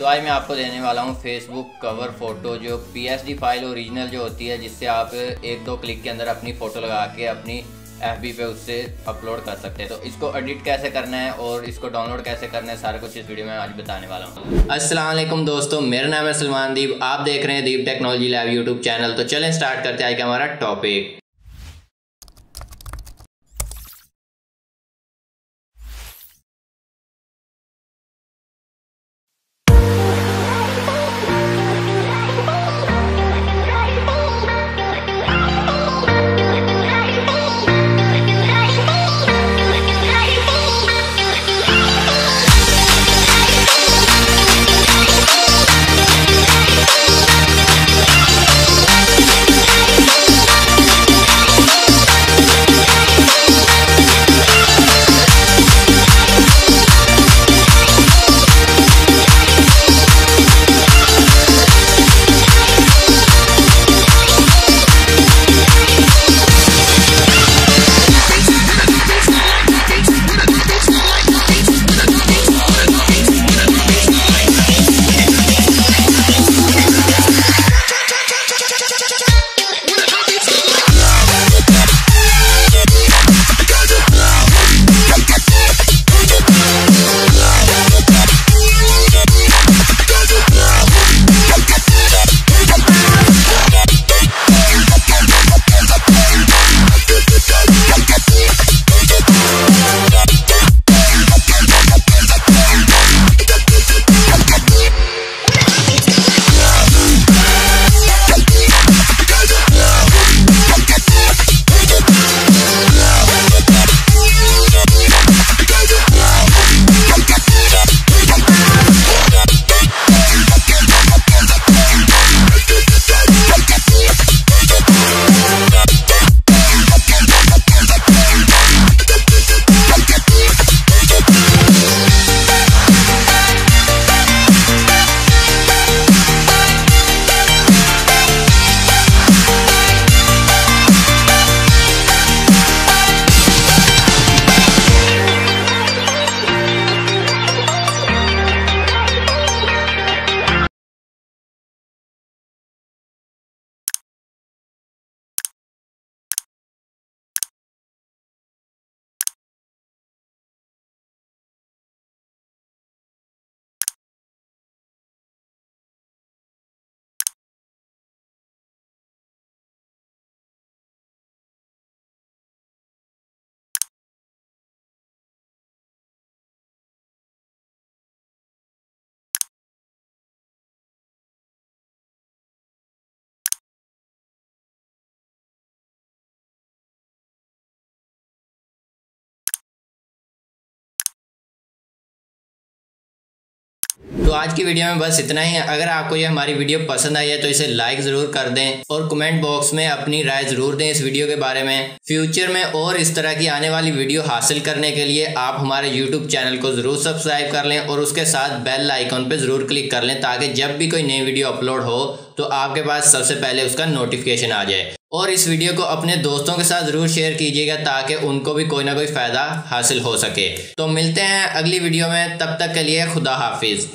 तो आज मैं आपको देने वाला हूँ फेसबुक कवर फ़ोटो जो पीएसडी फ़ाइल ओरिजिनल जो होती है, जिससे आप एक दो क्लिक के अंदर अपनी फ़ोटो लगा के अपनी एफ़ बी पे उससे अपलोड कर सकते हैं। तो इसको एडिट कैसे करना है और इसको डाउनलोड कैसे करना है, सारा कुछ इस वीडियो में आज बताने वाला हूँ। असलम दोस्तों, मेरा नाम है सलमान दीप। आप देख रहे हैं Deep technology lab YouTube channel. तो चलें स्टार्ट करते हैं आज का हमारा टॉपिक तो आज की वीडियो में बस इतना ही। है अगर आपको ये हमारी वीडियो पसंद आई है तो इसे लाइक ज़रूर कर दें और कमेंट बॉक्स में अपनी राय ज़रूर दें इस वीडियो के बारे में। फ्यूचर में और इस तरह की आने वाली वीडियो हासिल करने के लिए आप हमारे यूट्यूब चैनल को ज़रूर सब्सक्राइब कर लें और उसके साथ बेल आइकॉन पर ज़रूर क्लिक कर लें ताकि जब भी कोई नई वीडियो अपलोड हो तो आपके पास सबसे पहले उसका नोटिफिकेशन आ जाए। और इस वीडियो को अपने दोस्तों के साथ ज़रूर शेयर कीजिएगा ताकि उनको भी कोई ना कोई फ़ायदा हासिल हो सके। तो मिलते हैं अगली वीडियो में। तब तक के लिए खुदा हाफिज़।